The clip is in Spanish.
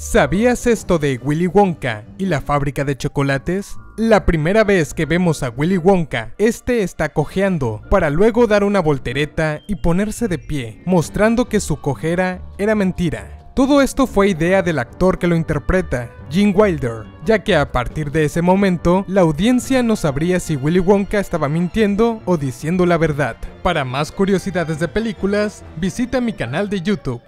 ¿Sabías esto de Willy Wonka y la fábrica de chocolates? La primera vez que vemos a Willy Wonka, este está cojeando, para luego dar una voltereta y ponerse de pie, mostrando que su cojera era mentira. Todo esto fue idea del actor que lo interpreta, Gene Wilder, ya que a partir de ese momento, la audiencia no sabría si Willy Wonka estaba mintiendo o diciendo la verdad. Para más curiosidades de películas, visita mi canal de YouTube.